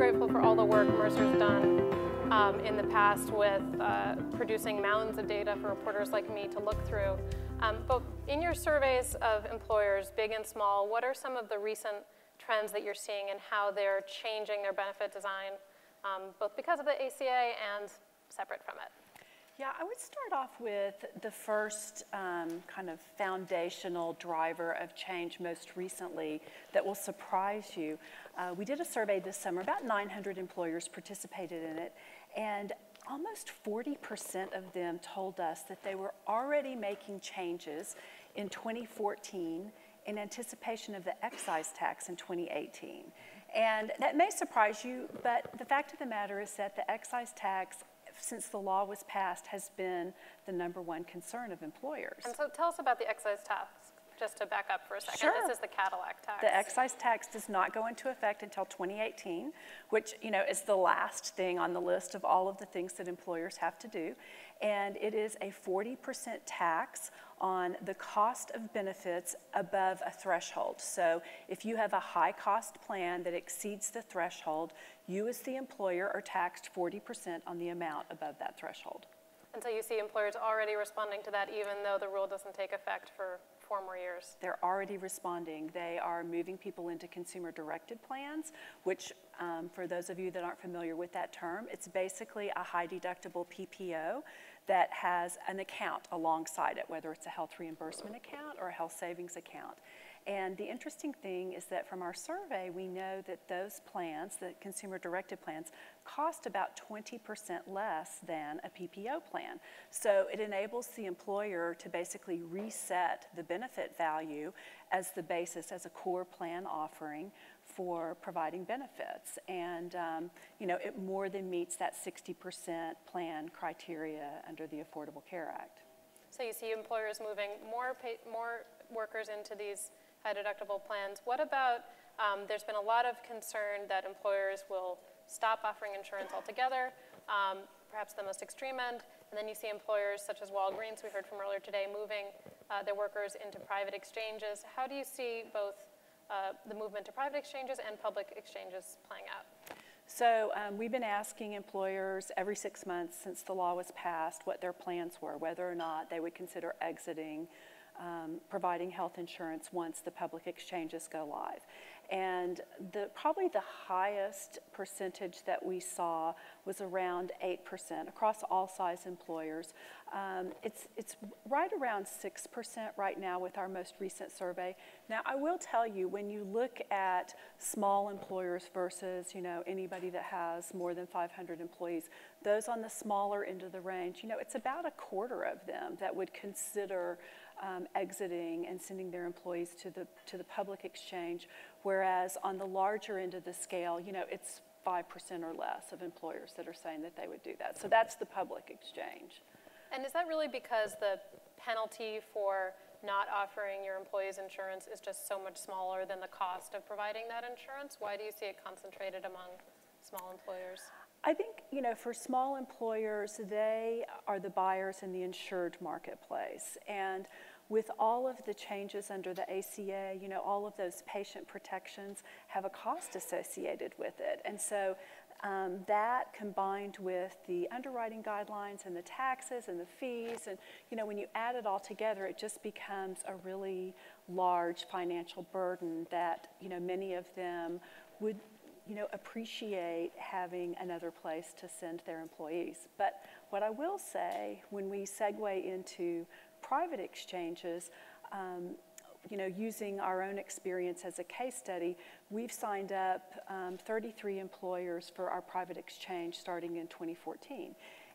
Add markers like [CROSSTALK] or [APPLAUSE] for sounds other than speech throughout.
grateful for all the work Mercer's done um, in the past with uh, producing mounds of data for reporters like me to look through. Um, but in your surveys of employers, big and small, what are some of the recent trends that you're seeing and how they're changing their benefit design, um, both because of the ACA and separate from it? Yeah, I would start off with the first um, kind of foundational driver of change most recently that will surprise you. Uh, we did a survey this summer, about 900 employers participated in it, and almost 40% of them told us that they were already making changes in 2014 in anticipation of the excise tax in 2018. And that may surprise you, but the fact of the matter is that the excise tax, since the law was passed, has been the number one concern of employers. And so tell us about the excise tax just to back up for a second, sure. this is the Cadillac tax. The excise tax does not go into effect until 2018, which you know is the last thing on the list of all of the things that employers have to do. And it is a 40% tax on the cost of benefits above a threshold. So if you have a high cost plan that exceeds the threshold, you as the employer are taxed 40% on the amount above that threshold. And so you see employers already responding to that even though the rule doesn't take effect for four more years? They're already responding. They are moving people into consumer directed plans, which, um, for those of you that aren't familiar with that term, it's basically a high deductible PPO that has an account alongside it, whether it's a health reimbursement account or a health savings account. And the interesting thing is that from our survey, we know that those plans, the consumer directed plans, cost about 20% less than a PPO plan. So it enables the employer to basically reset the benefit value as the basis, as a core plan offering for providing benefits. And, um, you know, it more than meets that 60% plan criteria under the Affordable Care Act. So you see employers moving more, pay, more workers into these high deductible plans. What about, um, there's been a lot of concern that employers will stop offering insurance altogether, um, perhaps the most extreme end, and then you see employers such as Walgreens, we heard from earlier today, moving uh, their workers into private exchanges. How do you see both uh, the movement to private exchanges and public exchanges playing out? So um, we've been asking employers every six months since the law was passed what their plans were, whether or not they would consider exiting um, providing health insurance once the public exchanges go live. And the, probably the highest percentage that we saw was around 8% across all size employers. Um, it's, it's right around 6% right now with our most recent survey. Now, I will tell you, when you look at small employers versus you know, anybody that has more than 500 employees, those on the smaller end of the range, you know, it's about a quarter of them that would consider um, exiting and sending their employees to the, to the public exchange, whereas on the larger end of the scale, you know, it's 5% or less of employers that are saying that they would do that. So that's the public exchange. And is that really because the penalty for not offering your employees insurance is just so much smaller than the cost of providing that insurance? Why do you see it concentrated among small employers? I think, you know, for small employers, they are the buyers in the insured marketplace. And with all of the changes under the ACA, you know, all of those patient protections have a cost associated with it. And so um, that combined with the underwriting guidelines and the taxes and the fees, and you know, when you add it all together, it just becomes a really large financial burden that you know many of them would you know appreciate having another place to send their employees. But what I will say when we segue into private exchanges, um, you know, using our own experience as a case study, we've signed up um, 33 employers for our private exchange starting in 2014.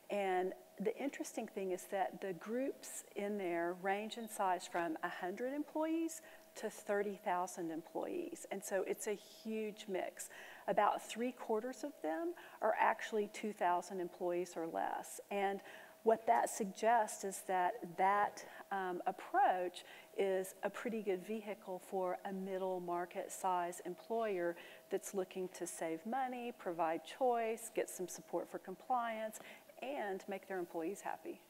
And the interesting thing is that the groups in there range in size from 100 employees to 30,000 employees. And so it's a huge mix. About three quarters of them are actually 2,000 employees or less. And what that suggests is that that um, approach is a pretty good vehicle for a middle market size employer that's looking to save money, provide choice, get some support for compliance, and make their employees happy.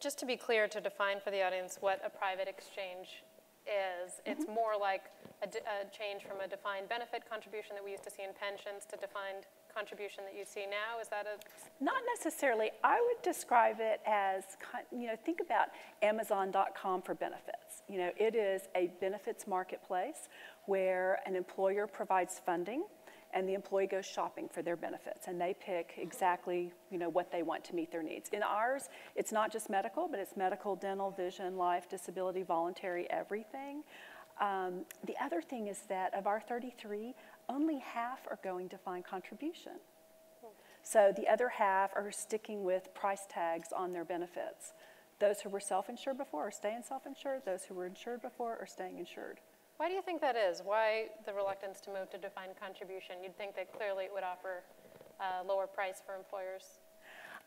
Just to be clear, to define for the audience what a private exchange is. It's more like a change from a defined benefit contribution that we used to see in pensions to defined contribution that you see now. Is that a Not necessarily. I would describe it as, you know, think about Amazon.com for benefits. You know, it is a benefits marketplace where an employer provides funding and the employee goes shopping for their benefits and they pick exactly, you know, what they want to meet their needs. In ours, it's not just medical, but it's medical, dental, vision, life, disability, voluntary, everything. Um, the other thing is that of our 33, only half are going to find contribution. So the other half are sticking with price tags on their benefits. Those who were self-insured before are staying self-insured. Those who were insured before are staying insured. Why do you think that is? Why the reluctance to move to defined contribution? You'd think that clearly it would offer a lower price for employers.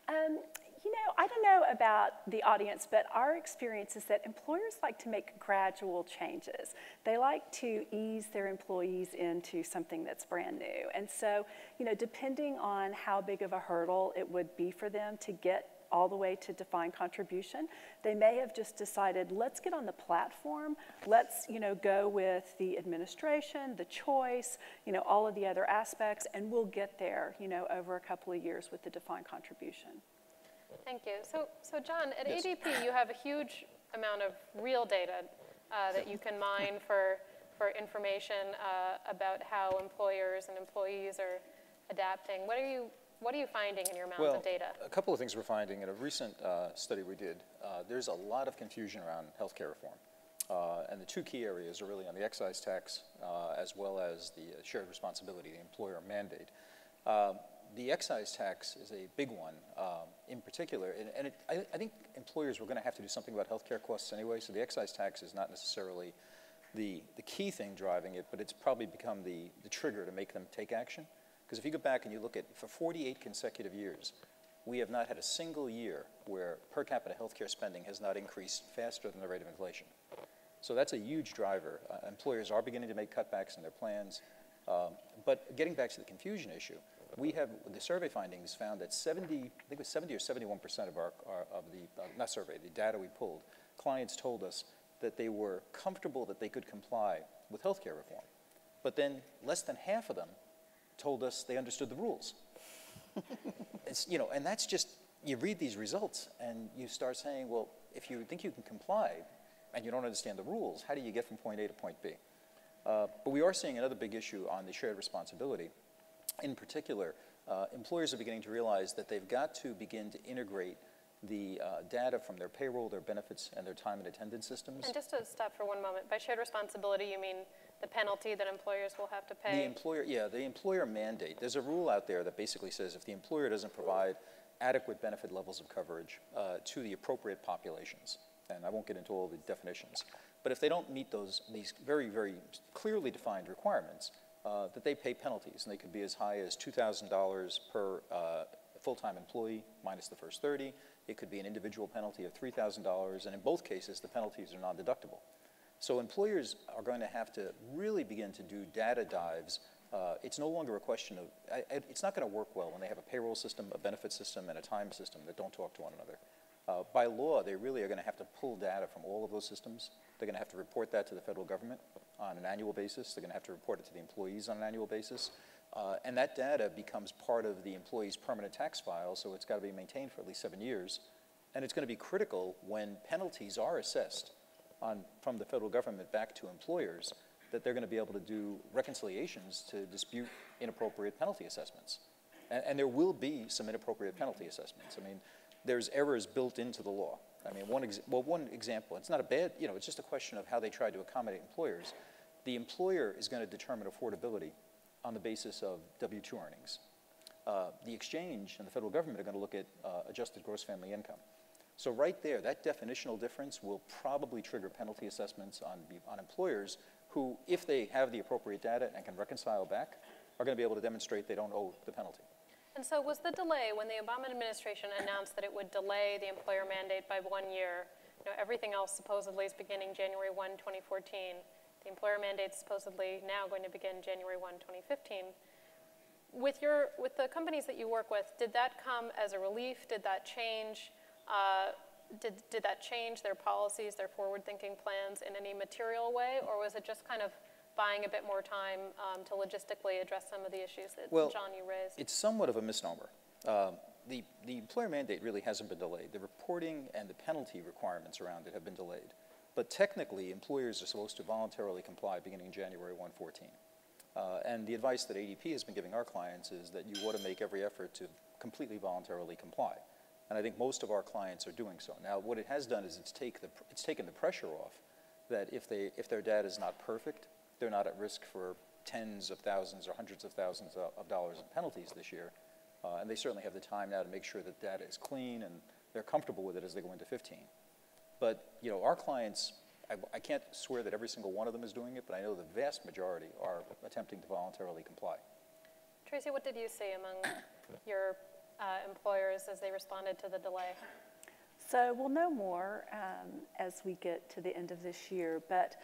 Um, you know, I don't know about the audience, but our experience is that employers like to make gradual changes. They like to ease their employees into something that's brand new. And so, you know, depending on how big of a hurdle it would be for them to get all the way to defined contribution, they may have just decided, let's get on the platform, let's, you know, go with the administration, the choice, you know, all of the other aspects, and we'll get there, you know, over a couple of years with the defined contribution. Thank you. So, so John, at Yes. ADP, you have a huge amount of real data uh, that you can mine for, for information uh, about how employers and employees are adapting. What are you, what are you finding in your mounds Well, of data? a couple of things we're finding. In a recent uh, study we did, uh, there's a lot of confusion around healthcare reform. Uh, and the two key areas are really on the excise tax uh, as well as the uh, shared responsibility, the employer mandate. The excise tax is a big one um, in particular, and, and it, I, I think employers were going to have to do something about healthcare costs anyway, so the excise tax is not necessarily the, the key thing driving it, but it's probably become the, the trigger to make them take action. Because if you go back and you look at, for 48 consecutive years, we have not had a single year where per capita healthcare spending has not increased faster than the rate of inflation. So that's a huge driver. Uh, employers are beginning to make cutbacks in their plans. Um, but getting back to the confusion issue, we have the survey findings found that 70, I think it was 70 or 71 percent of our, our of the uh, not survey, the data we pulled, clients told us that they were comfortable that they could comply with healthcare reform. But then less than half of them told us they understood the rules. [LAUGHS] it's, you know, and that's just you read these results and you start saying, well, if you think you can comply and you don't understand the rules, how do you get from point A to point B? Uh, but we are seeing another big issue on the shared responsibility. In particular, uh, employers are beginning to realize that they've got to begin to integrate the uh, data from their payroll, their benefits, and their time and attendance systems. And just to stop for one moment, by shared responsibility, you mean the penalty that employers will have to pay? The employer, yeah, the employer mandate. There's a rule out there that basically says if the employer doesn't provide adequate benefit levels of coverage uh, to the appropriate populations, and I won't get into all the definitions, but if they don't meet those these very very clearly defined requirements, uh, that they pay penalties, and they could be as high as two thousand dollars per uh, full-time employee minus the first thirty. It could be an individual penalty of three thousand dollars, and in both cases, the penalties are non-deductible. So employers are going to have to really begin to do data dives. Uh, it's no longer a question of, I, it's not going to work well when they have a payroll system, a benefit system, and a time system that don't talk to one another. Uh, by law, they really are going to have to pull data from all of those systems. They're going to have to report that to the federal government on an annual basis. They're going to have to report it to the employees on an annual basis. Uh, and that data becomes part of the employee's permanent tax file, so it's got to be maintained for at least seven years. And it's going to be critical when penalties are assessed on, from the federal government back to employers that they're going to be able to do reconciliations to dispute inappropriate penalty assessments. And, and there will be some inappropriate penalty assessments. I mean, there's errors built into the law. I mean, one, well, one example, it's not a bad, you know, it's just a question of how they try to accommodate employers. The employer is going to determine affordability on the basis of W-2 earnings. Uh, the exchange and the federal government are going to look at uh, adjusted gross family income. So right there, that definitional difference will probably trigger penalty assessments on, on employers who, if they have the appropriate data and can reconcile back, are going to be able to demonstrate they don't owe the penalty. And so was the delay, when the Obama administration announced that it would delay the employer mandate by one year, you know, everything else supposedly is beginning January 1, 2014. The employer mandate's supposedly now going to begin January 1, 2015. With your, with the companies that you work with, did that come as a relief? Did that change uh, did, did that change their policies, their forward-thinking plans in any material way? Or was it just kind of buying a bit more time um, to logistically address some of the issues that, Well, John, you raised? It's somewhat of a misnomer. Um, The, the employer mandate really hasn't been delayed. The reporting and the penalty requirements around it have been delayed. But technically, employers are supposed to voluntarily comply beginning January 114. Uh, And the advice that ADP has been giving our clients is that you ought to make every effort to completely voluntarily comply. And I think most of our clients are doing so. Now, what it has done is it's, take the, it's taken the pressure off that if, they, if their data is not perfect, they're not at risk for tens of thousands or hundreds of thousands of, of dollars in penalties this year. Uh, and they certainly have the time now to make sure that data is clean and they're comfortable with it as they go into 15. But, you know, our clients, I, I can't swear that every single one of them is doing it, but I know the vast majority are attempting to voluntarily comply. Tracy, what did you see among [COUGHS] your uh, employers as they responded to the delay? So we'll know more um, as we get to the end of this year, but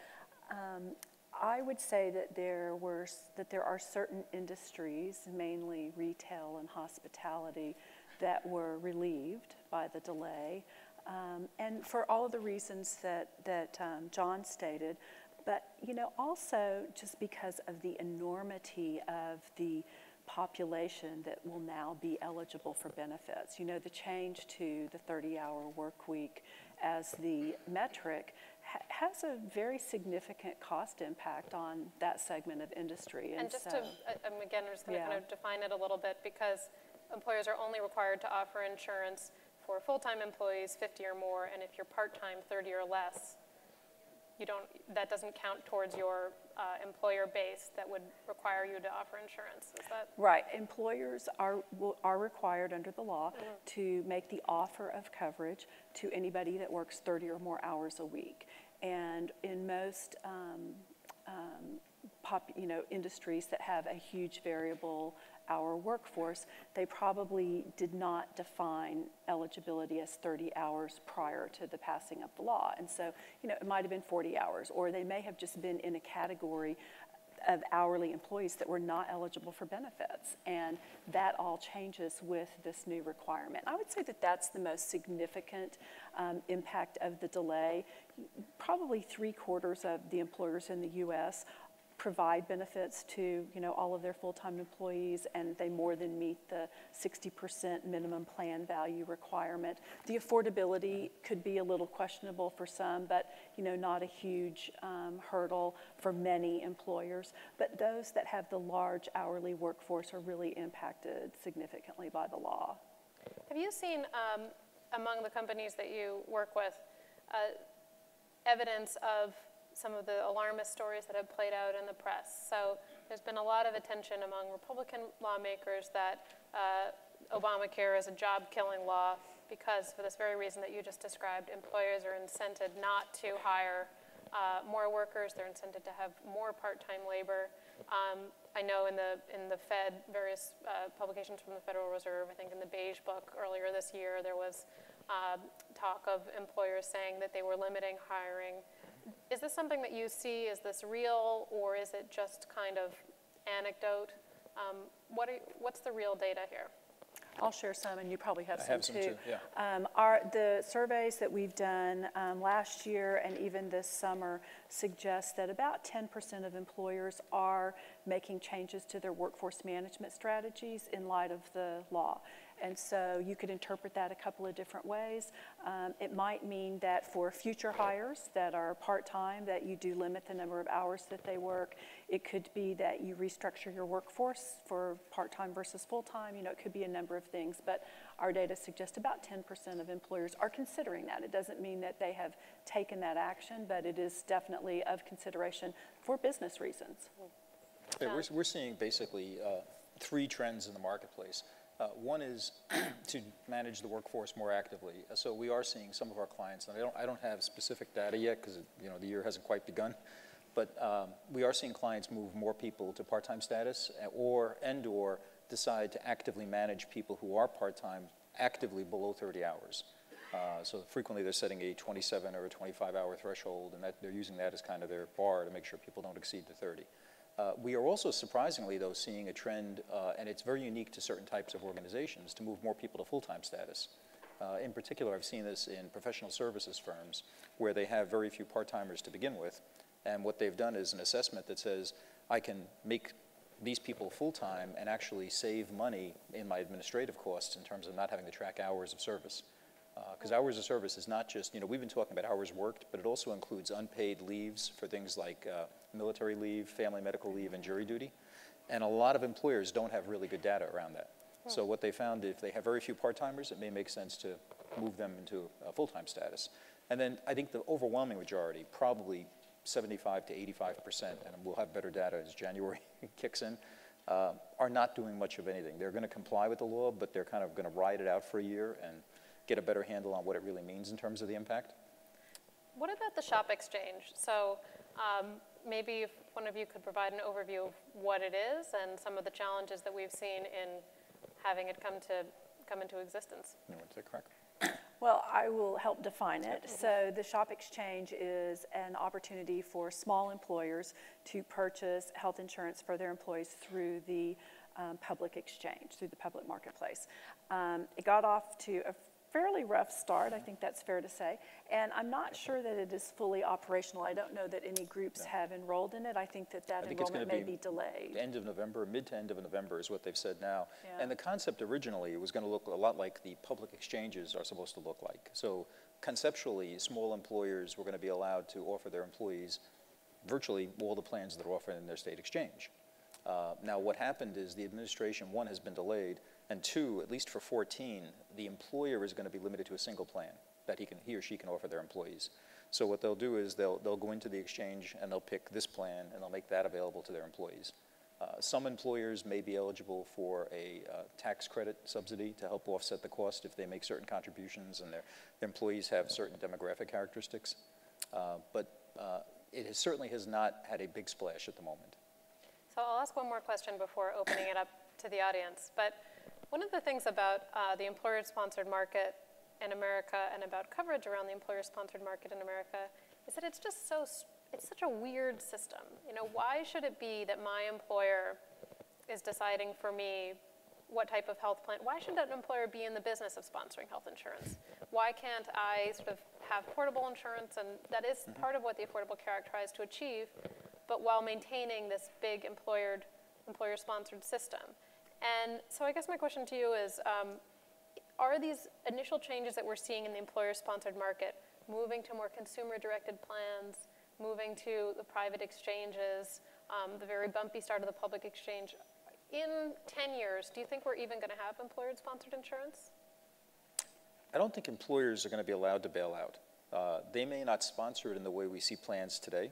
um, I would say that there were that there are certain industries, mainly retail and hospitality, that were relieved by the delay, um, and for all of the reasons that that um, John stated. But you know, also just because of the enormity of the population that will now be eligible for benefits. You know, the change to the 30-hour work week as the metric ha- has a very significant cost impact on that segment of industry. And just so, to, I- I'm again, I'm just going to kind of define it a little bit because employers are only required to offer insurance for full-time employees, 50 or more, and if you're part-time, 30 or less, you don't, that doesn't count towards your uh, employer base that would require you to offer insurance. Is that? Right, employers are, will- are required under the law Mm-hmm. to make the offer of coverage to anybody that works 30 or more hours a week. And in most, um, um, pop, you know, industries that have a huge variable hour workforce, they probably did not define eligibility as 30 hours prior to the passing of the law. And so, you know, it might have been 40 hours, or they may have just been in a category of hourly employees that were not eligible for benefits. And that all changes with this new requirement. I would say that that's the most significant um, impact of the delay. Probably three quarters of the employers in the US provide benefits to, you know, all of their full-time employees, and they more than meet the 60% minimum plan value requirement. The affordability could be a little questionable for some, but, you know, not a huge um, hurdle for many employers. But those that have the large hourly workforce are really impacted significantly by the law. Have you seen um, among the companies that you work with uh, evidence of some of the alarmist stories that have played out in the press? So there's been a lot of attention among Republican lawmakers that uh, Obamacare is a job-killing law because, for this very reason that you just described, employers are incented not to hire uh, more workers. They're incented to have more part-time labor. Um, I know in the in the Fed, various uh, publications from the Federal Reserve, I think in the Beige Book earlier this year, there was uh, talk of employers saying that they were limiting hiring. Is this something that you see? Is this real, or is it just kind of anecdote? Um, what are, what's the real data here? I'll share some, and you probably have I some have some too, yeah. Um, Our, the surveys that we've done um, last year and even this summer suggest that about 10% of employers are making changes to their workforce management strategies in light of the law. And so you could interpret that a couple of different ways. Um, It might mean that for future hires that are part-time, that you do limit the number of hours that they work. It could be that you restructure your workforce for part-time versus full-time. You know, it could be a number of things, but our data suggests about 10% of employers are considering that. It doesn't mean that they have taken that action, but it is definitely of consideration for business reasons. Yeah, we're, we're seeing basically uh, three trends in the marketplace. Uh, One is [CLEARS THROAT] to manage the workforce more actively. Uh, So we are seeing some of our clients, and I don't, I don't have specific data yet because, you know, the year hasn't quite begun, but um, we are seeing clients move more people to part-time status uh, or, and/or decide to actively manage people who are part-time actively below 30 hours. Uh, So frequently, they're setting a 27 or a 25-hour threshold, and that, they're using that as kind of their bar to make sure people don't exceed the 30. Uh, We are also surprisingly, though, seeing a trend, uh, and it's very unique to certain types of organizations, to move more people to full-time status. Uh, In particular, I've seen this in professional services firms where they have very few part-timers to begin with. And what they've done is an assessment that says, I can make these people full-time and actually save money in my administrative costs in terms of not having to track hours of service. Because hours of service is not just, you know, we've been talking about hours worked, but it also includes unpaid leaves for things like uh, military leave, family medical leave, and jury duty. And a lot of employers don't have really good data around that. So what they found, if they have very few part-timers, it may make sense to move them into a full-time status. And then I think the overwhelming majority, probably 75 to 85 percent, and we'll have better data as January [LAUGHS] kicks in, uh, are not doing much of anything. They're going to comply with the law, but they're kind of going to ride it out for a year and get a better handle on what it really means in terms of the impact. What about the shop exchange? So um, maybe if one of you could provide an overview of what it is and some of the challenges that we've seen in having it come to, come into existence. You want to take a crack? Well, I will help define it. So the shop exchange is an opportunity for small employers to purchase health insurance for their employees through the um, public exchange, through the public marketplace. Um, It got off to a fairly rough start, I think that's fair to say. And I'm not sure that it is fully operational. I don't know that any groups have enrolled in it. I think that that I think enrollment to may be delayed. End of November, mid to end of November is what they've said now. Yeah. And the concept originally was going to look a lot like the public exchanges are supposed to look like. So conceptually, small employers were going to be allowed to offer their employees virtually all the plans that are offered in their state exchange. Uh, Now, what happened is the administration, one, has been delayed, and two, at least for 14, the employer is going to be limited to a single plan that he can, he or she can offer their employees. So what they'll do is they'll, they'll go into the exchange and they'll pick this plan and they'll make that available to their employees. Uh, Some employers may be eligible for a uh, tax credit subsidy to help offset the cost if they make certain contributions and their, their employees have certain demographic characteristics. Uh, But uh, it has, certainly has not had a big splash at the moment. So I'll ask one more question before opening it up to the audience. But one of the things about uh, the employer-sponsored market in America and about coverage around the employer-sponsored market in America is that it's just so, it's such a weird system. You know, why should it be that my employer is deciding for me what type of health plan? Why should an employer be in the business of sponsoring health insurance? Why can't I sort of have portable insurance? And that is part of what the Affordable Care Act tries to achieve, but while maintaining this big employer, employer-sponsored system. And so I guess my question to you is, um, are these initial changes that we're seeing in the employer-sponsored market moving to more consumer-directed plans, moving to the private exchanges, um, the very bumpy start of the public exchange? In 10 years, do you think we're even going to have employer-sponsored insurance? I don't think employers are going to be allowed to bail out. Uh, They may not sponsor it in the way we see plans today,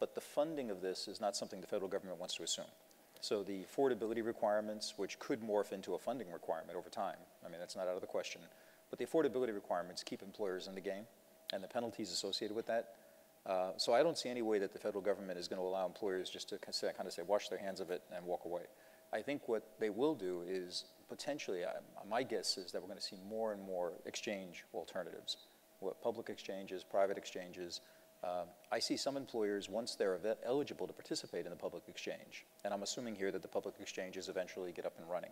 but the funding of this is not something the federal government wants to assume. So the affordability requirements, which could morph into a funding requirement over time, I mean, that's not out of the question, but the affordability requirements keep employers in the game and the penalties associated with that. Uh, So I don't see any way that the federal government is going to allow employers just to kind of say, wash their hands of it and walk away. I think what they will do is potentially, uh, my guess is that we're going to see more and more exchange alternatives, what public exchanges, private exchanges. Uh, I see some employers, once they're eligible to participate in the public exchange, and I'm assuming here that the public exchanges eventually get up and running,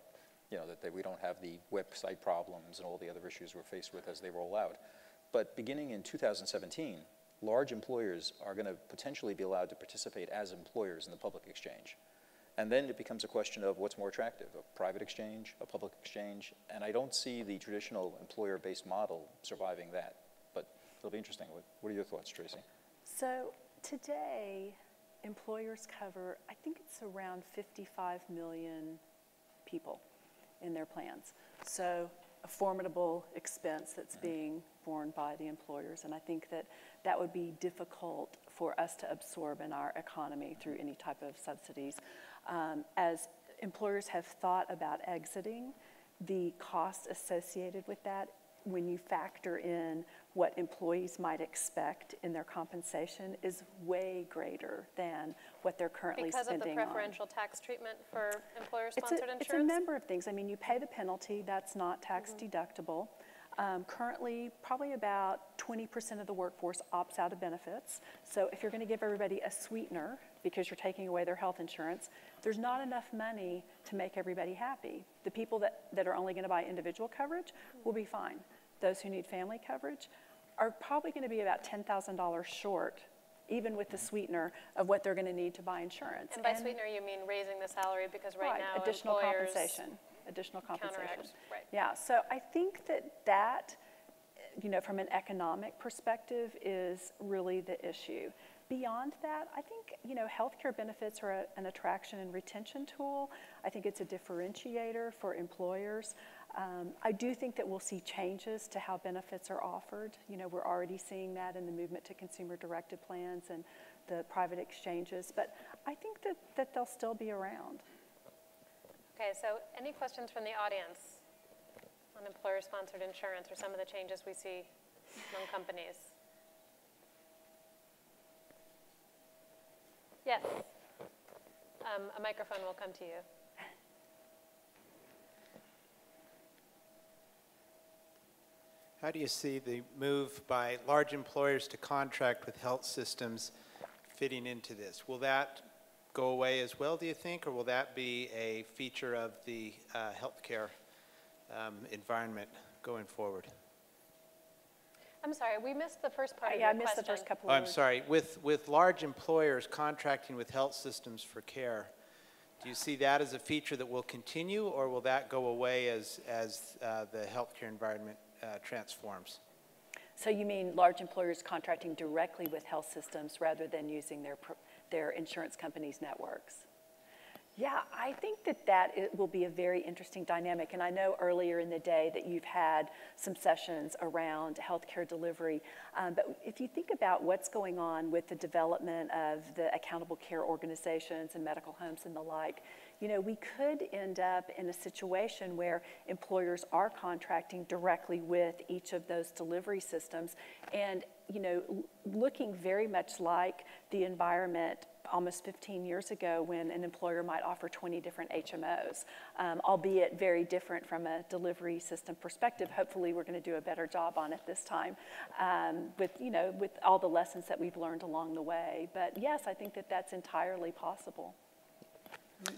you know, that they, we don't have the website problems and all the other issues we're faced with as they roll out. But beginning in 2017, large employers are going to potentially be allowed to participate as employers in the public exchange. And then it becomes a question of what's more attractive, a private exchange, a public exchange, and I don't see the traditional employer-based model surviving that. But it'll be interesting. What, what are your thoughts, Tracy? So today, employers cover, I think it's around 55 million people in their plans. So a formidable expense that's being borne by the employers. And I think that that would be difficult for us to absorb in our economy through any type of subsidies. Um, As employers have thought about exiting, the cost associated with that, when you factor in what employees might expect in their compensation, is way greater than what they're currently Because of spending the on. preferential tax treatment for employer-sponsored insurance? it's a number of things. I mean, you pay the penalty, that's not tax mm-hmm. deductible. Um, Currently, probably about 20% of the workforce opts out of benefits. So if you're going to give everybody a sweetener because you're taking away their health insurance, there's not enough money to make everybody happy. The people that, that are only going to buy individual coverage will be fine. those who need family coverage, are probably going to be about $10,000 short, even with the sweetener, of what they're going to need to buy insurance. And by sweetener, you mean raising the salary because right Right, now additional compensation, additional compensation. counteract, right. Yeah, so I think that that, you know, from an economic perspective, is really the issue. Beyond that, I think, you know, healthcare benefits are a- an attraction and retention tool. I think it's a differentiator for employers. Um, I do think that we'll see changes to how benefits are offered. You know, we're already seeing that in the movement to consumer-directed plans and the private exchanges, but I think that, that they'll still be around. Okay, so any questions from the audience on employer-sponsored insurance or some of the changes we see among companies? Yes. Um, A microphone will come to you. How do you see the move by large employers to contract with health systems fitting into this? Will that go away as well, do you think, or will that be a feature of the uh, healthcare um, environment going forward? I'm sorry, we missed the first part of Yeah, I missed the first couple Oh, of I'm words. sorry, with, with large employers contracting with health systems for care, do you see that as a feature that will continue, or will that go away as, as uh, the healthcare environment uh, transforms? So you mean large employers contracting directly with health systems rather than using their, pro- their insurance companies' networks? Yeah, I think that that will be a very interesting dynamic. And I know earlier in the day that you've had some sessions around healthcare delivery. Um, but if you think about what's going on with the development of the accountable care organizations and medical homes and the like, you know, we could end up in a situation where employers are contracting directly with each of those delivery systems and, you know, looking very much like the environment almost 15 years ago when an employer might offer 20 different HMOs, um, albeit very different from a delivery system perspective. Hopefully, we're going to do a better job on it this time um, with, you know, with all the lessons that we've learned along the way. But yes, I think that that's entirely possible.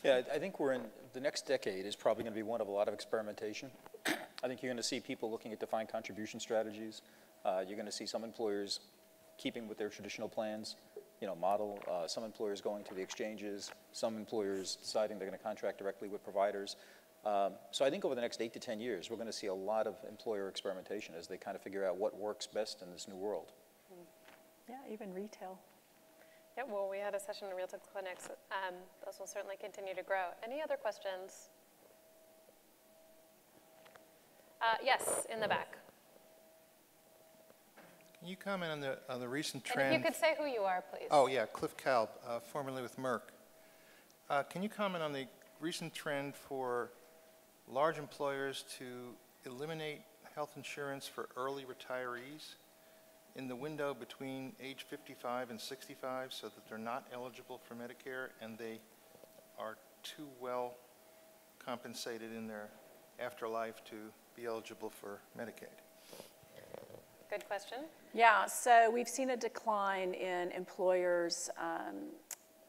Yeah, I think we're in, the next decade is probably going to be one of a lot of experimentation. I think you're going to see people looking at defined contribution strategies. Uh, You're going to see some employers keeping with their traditional plans, you know, model, uh, some employers going to the exchanges, some employers deciding they're going to contract directly with providers. Um, So I think over the next eight to 10 years, we're going to see a lot of employer experimentation as they kind of figure out what works best in this new world. Yeah, even retail. Yeah, well, we had a session in Retail Clinics. Um, Those will certainly continue to grow. Any other questions? Uh, Yes, in the back. Can you comment on the, on the recent And if trend? you could say who you are, please. Oh, yeah, Cliff Kalb, uh, formerly with Merck. Uh, Can you comment on the recent trend for large employers to eliminate health insurance for early retirees in the window between age 55 and 65 so that they're not eligible for Medicare and they are too well compensated in their afterlife to be eligible for Medicaid? Good question. Yeah, so we've seen a decline in employers um,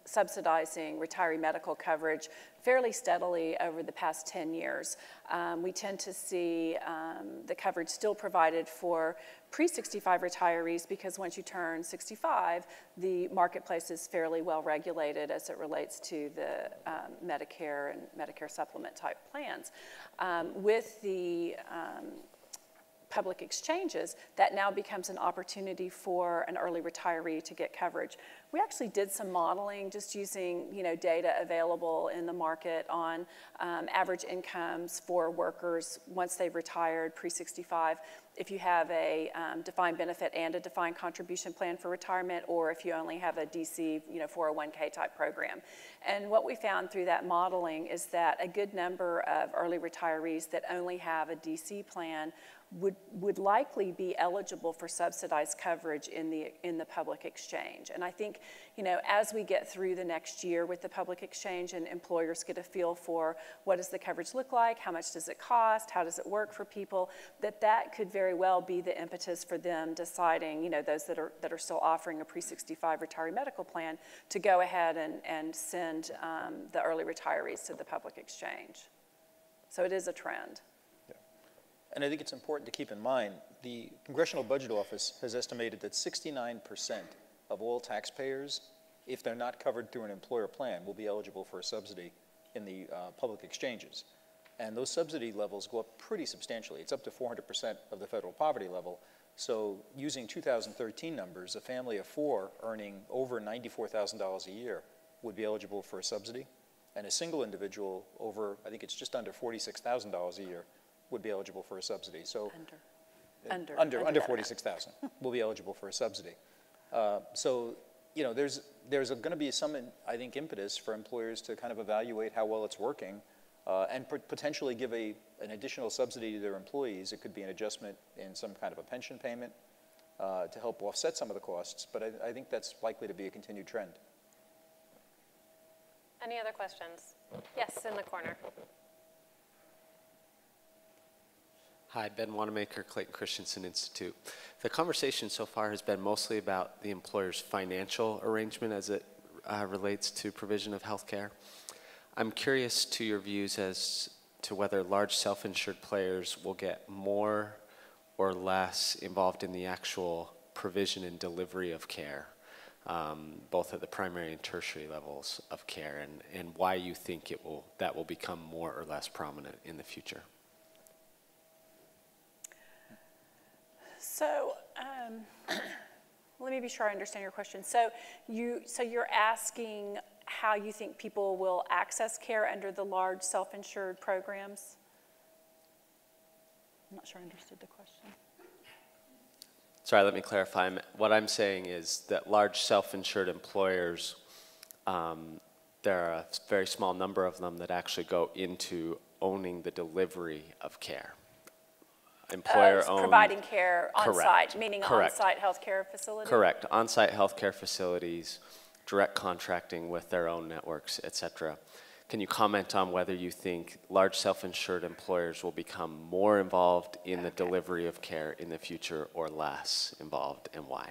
subsidizing retiree medical coverage fairly steadily over the past 10 years. Um, we tend to see um, the coverage still provided for pre 65 retirees because once you turn 65, the marketplace is fairly well regulated as it relates to the um, Medicare and Medicare supplement type plans. Um, with the um, public exchanges, that now becomes an opportunity for an early retiree to get coverage. We actually did some modeling just using you know, data available in the market on um, average incomes for workers once they've retired pre-65. If you have a um, defined benefit and a defined contribution plan for retirement, or if you only have a DC, you know, 401k type program. And what we found through that modeling is that a good number of early retirees that only have a DC plan would, would likely be eligible for subsidized coverage in the, in the public exchange. And I think, you know, as we get through the next year with the public exchange and employers get a feel for what does the coverage look like, how much does it cost, how does it work for people, that that could very well be the impetus for them deciding, you know, those that are, that are still offering a pre-65 retiree medical plan to go ahead and, and send um, the early retirees to the public exchange. So it is a trend. And I think it's important to keep in mind, the Congressional Budget Office has estimated that 69% of all taxpayers, if they're not covered through an employer plan, will be eligible for a subsidy in the uh, public exchanges. And those subsidy levels go up pretty substantially. It's up to 400% of the federal poverty level. So using 2013 numbers, a family of four earning over $94,000 a year would be eligible for a subsidy. And a single individual over, I think it's just under $46,000 a year, would be eligible for a subsidy. So Under. Under. under, under 46,000 [LAUGHS] will be eligible for a subsidy. Uh, So, you know, there's, there's going to be some, I think, impetus for employers to kind of evaluate how well it's working uh, and potentially give a, an additional subsidy to their employees. It could be an adjustment in some kind of a pension payment uh, to help offset some of the costs, but I, I think that's likely to be a continued trend. Any other questions? Yes, in the corner. Hi, Ben Wanamaker, Clayton Christensen Institute. The conversation so far has been mostly about the employer's financial arrangement as it uh, relates to provision of health care. I'm curious to your views as to whether large self-insured players will get more or less involved in the actual provision and delivery of care, um, both at the primary and tertiary levels of care, and, and why you think it will, that will become more or less prominent in the future. So, um, [CLEARS THROAT] let me be sure I understand your question. So you, so you're asking how you think people will access care under the large self-insured programs? I'm not sure I understood the question. Sorry, let me clarify. What I'm saying is that large self-insured employers, um, there are a very small number of them that actually go into owning the delivery of care. Employer owned. Providing care on-site, Correct. meaning Correct. on-site healthcare facility? Correct. On-site healthcare facilities, direct contracting with their own networks, et cetera. Can you comment on whether you think large self-insured employers will become more involved in the delivery of care in the future or less involved, and why?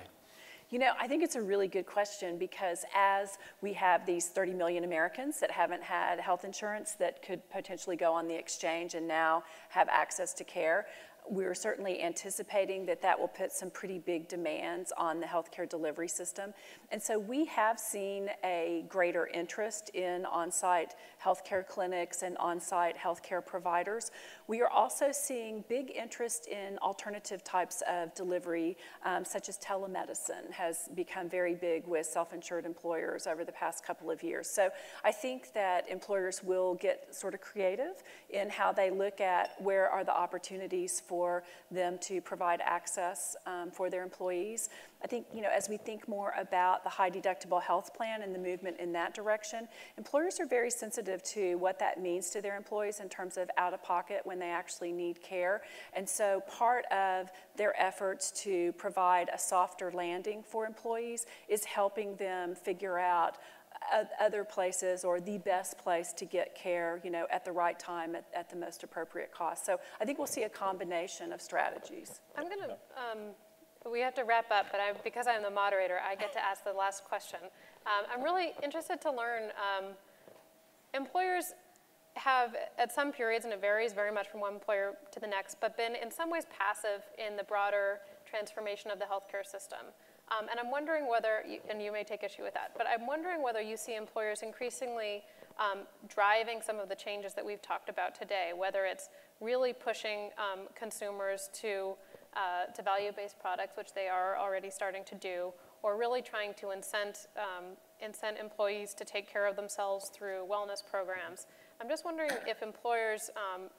You know, I think it's a really good question because as we have these 30 million Americans that haven't had health insurance that could potentially go on the exchange and now have access to care, we're certainly anticipating that that will put some pretty big demands on the healthcare delivery system. And so we have seen a greater interest in on-site healthcare clinics and on-site healthcare providers. We are also seeing big interest in alternative types of delivery, um, such as telemedicine has become very big with self-insured employers over the past couple of years. So I think that employers will get sort of creative in how they look at where are the opportunities for them to provide access um, for their employees. I think, you know, as we think more about the high deductible health plan and the movement in that direction, employers are very sensitive to what that means to their employees in terms of out of pocket when they actually need care. And so part of their efforts to provide a softer landing for employees is helping them figure out other places or the best place to get care, you know, at the right time at, at the most appropriate cost. So I think we'll see a combination of strategies. I'm going to, um, we have to wrap up, but I, because I'm the moderator, I get to ask the last question. Um, I'm really interested to learn, um, employers have, at some periods, and it varies very much from one employer to the next, but been in some ways passive in the broader transformation of the healthcare system. Um, and I'm wondering whether, you, and you may take issue with that, but I'm wondering whether you see employers increasingly um, driving some of the changes that we've talked about today, whether it's really pushing um, consumers to, uh, to value-based products, which they are already starting to do, or really trying to incent, um, incent employees to take care of themselves through wellness programs. I'm just wondering if employers, um,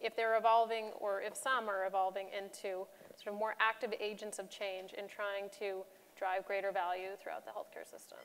if they're evolving, or if some are evolving into sort of more active agents of change in trying to drive greater value throughout the healthcare system.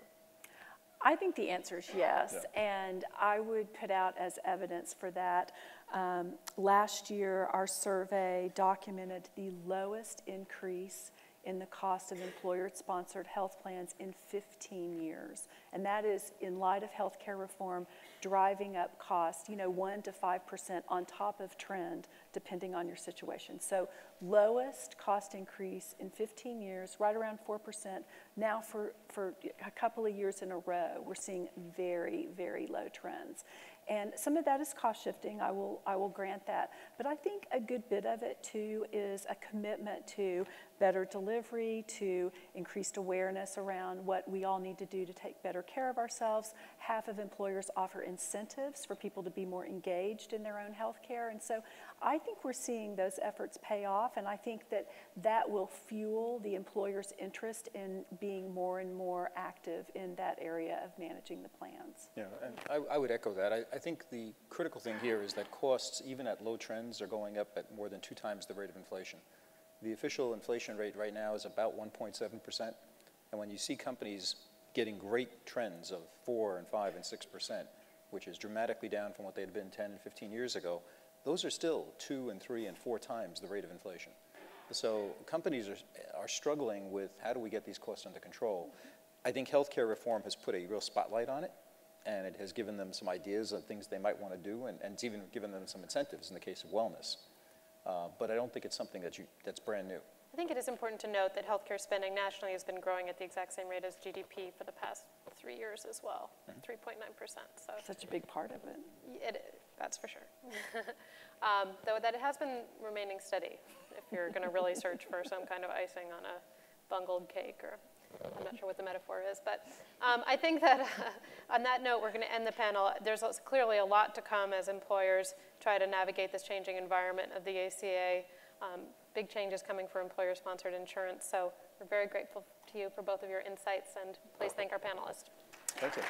I think the answer is yes, and I would put out as evidence for that. Um, last year, our survey documented the lowest increase in the cost of employer-sponsored health plans in 15 years. And that is in light of healthcare reform, driving up costs, you know, 1 to 5% on top of trend, depending on your situation. So lowest cost increase in 15 years, right around 4%. Now for, for a couple of years in a row, we're seeing very, very low trends. And some of that is cost shifting, I will, I will grant that. But I think a good bit of it too is a commitment to better delivery, to increased awareness around what we all need to do to take better care of ourselves. Half of employers offer incentives for people to be more engaged in their own health care. And so I think we're seeing those efforts pay off, and I think that that will fuel the employer's interest in being more and more active in that area of managing the plans. Yeah, and I, I would echo that. I, I think the critical thing here is that costs, even at low trends, are going up at more than two times the rate of inflation. The official inflation rate right now is about 1.7%, and when you see companies getting great trends of 4 and 5 and 6%, which is dramatically down from what they had been 10 and 15 years ago, those are still two and three and four times the rate of inflation. So companies are, are struggling with how do we get these costs under control. I think healthcare reform has put a real spotlight on it, and it has given them some ideas of things they might want to do, and, and it's even given them some incentives in the case of wellness. Uh, but I don't think it's something that you, that's brand new. I think it is important to note that healthcare spending nationally has been growing at the exact same rate as GDP for the past three years as well, 3.9%. So Such a big part of it. it, that's for sure. [LAUGHS] um, though that it has been remaining steady if you're going to really search for some kind of icing on a bungled cake or I'm not sure what the metaphor is, but um, I think that [LAUGHS] on that note, we're going to end the panel. There's clearly a lot to come as employers try to navigate this changing environment of the ACA. Um, big changes coming for employer-sponsored insurance. So we're very grateful to you for both of your insights, and please thank our panelists. Thank you.